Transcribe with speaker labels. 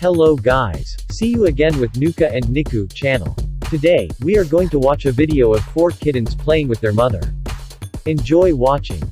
Speaker 1: Hello guys. See you again with Nuka and Niku channel. Today, we are going to watch a video of four kittens playing with their mother. Enjoy watching.